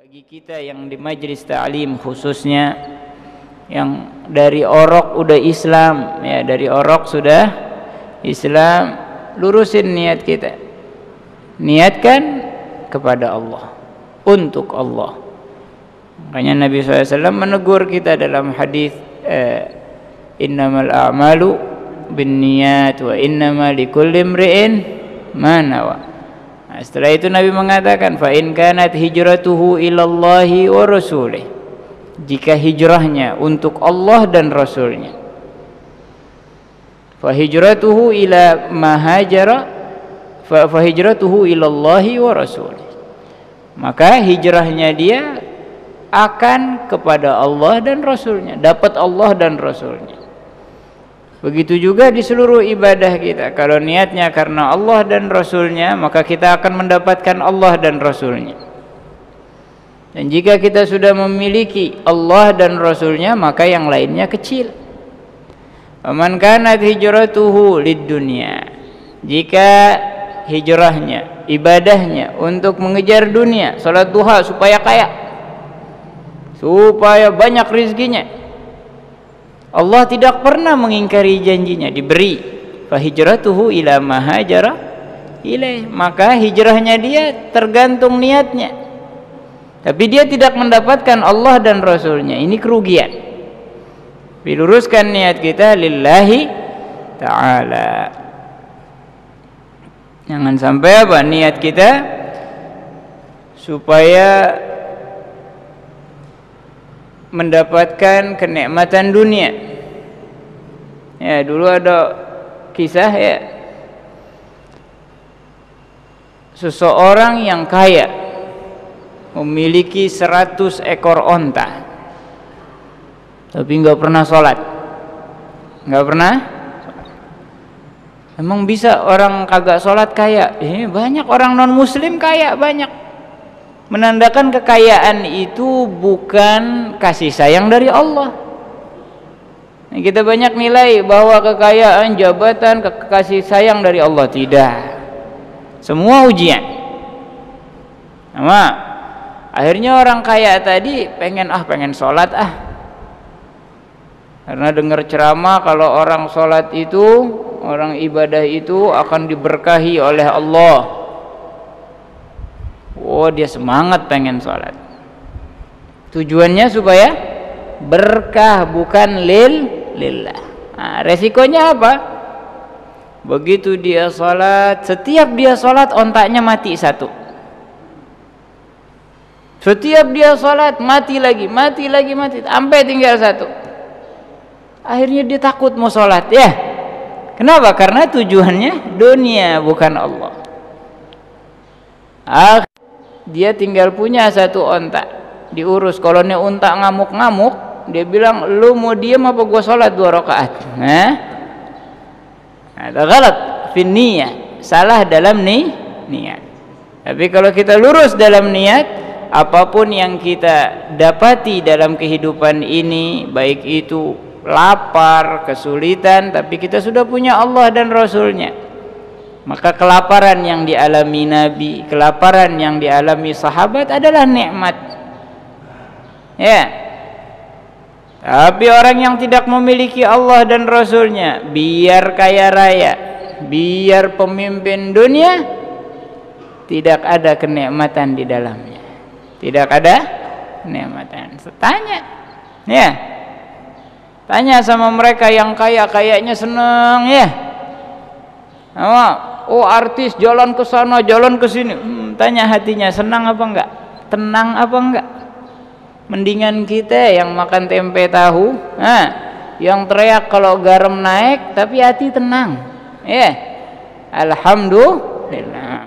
Bagi kita yang di majlis ta'lim khususnya yang dari orok udah Islam ya dari orok sudah Islam lurusin niat kita. Niatkan kepada Allah untuk Allah. Makanya Nabi SAW menegur kita dalam hadis eh, innamal a'malu bin niat wa innama likulli imri'in ma nawa Setelah itu Nabi mengatakan fa in kanat hijratuhu ilallahi wa rasulih. Jika hijrahnya untuk Allah dan Rasulnya. Fa hijratuhu ila ma hajara fa, fa hijratuhu ilallahi wa rasulih. Maka hijrahnya dia akan kepada Allah dan Rasulnya, dapat Allah dan Rasulnya. Begitu juga di seluruh ibadah kita. Kalau niatnya karena Allah dan Rasulnya, maka kita akan mendapatkan Allah dan Rasulnya. Dan jika kita sudah memiliki Allah dan Rasulnya, maka yang lainnya kecil. Faman kanat hijratuhu lid dunia. Jika hijrahnya, ibadahnya untuk mengejar dunia, salat duha supaya kaya. Supaya banyak rizkinya Allah tidak pernah mengingkari janjinya. Diberi. Fahijratuhu ila ma hajara ilaih. Maka hijrahnya dia tergantung niatnya. Tapi dia tidak mendapatkan Allah dan Rasulnya. Ini kerugian. Diluruskan niat kita lillahi ta'ala. Jangan sampai apa? Niat kita supaya mendapatkan kenikmatan dunia. Ya, dulu ada kisah ya. Seseorang yang kaya memiliki 100 ekor onta. Tapi nggak pernah sholat. nggak pernah Emang bisa orang kagak sholat kaya? Eh, banyak orang non muslim kaya banyak menandakan kekayaan itu bukan kasih sayang dari Allah. Nah, kita banyak nilai bahwa kekayaan jabatan kasih sayang dari Allah tidak. Semua ujian. Sama. Akhirnya orang kaya tadi pengen ah pengen sholat ah. Karena dengar ceramah kalau orang sholat itu orang ibadah itu akan diberkahi oleh Allah oh dia semangat pengen sholat. Tujuannya supaya berkah bukan lil lillah. Nah, resikonya apa? Begitu dia sholat setiap dia sholat ontaknya mati satu. Setiap dia sholat mati lagi mati lagi mati. Sampai tinggal satu. Akhirnya dia takut mau sholat ya? Kenapa? Karena tujuannya dunia bukan Allah dia tinggal punya satu ontak. Diurus. Kalau nih unta ngamuk-ngamuk dia bilang lu mau diem apa gua sholat dua rakaat? Nah ada galat finniya salah dalam nih niat. Tapi kalau kita lurus dalam niat apa pun yang kita dapati dalam kehidupan ini baik itu lapar kesulitan tapi kita sudah punya Allah dan Rasulnya maka kelaparan yang dialami Nabi kelaparan yang dialami sahabat adalah nikmat. Ya. Tapi orang yang tidak memiliki Allah dan Rasulnya biar kaya raya biar pemimpin dunia tidak ada kenikmatan di dalamnya. Tidak ada kenikmatan. Tanya. Ya. Tanya sama mereka yang kaya kayaknya senang ya oh artis jalan ke sana jalan ke sini. Hmm, tanya hatinya senang apa enggak? Tenang apa enggak? Mendingan kita yang makan tempe tahu nah, yang teriak kalau garam naik tapi hati tenang ya? Yeah. alhamdulillah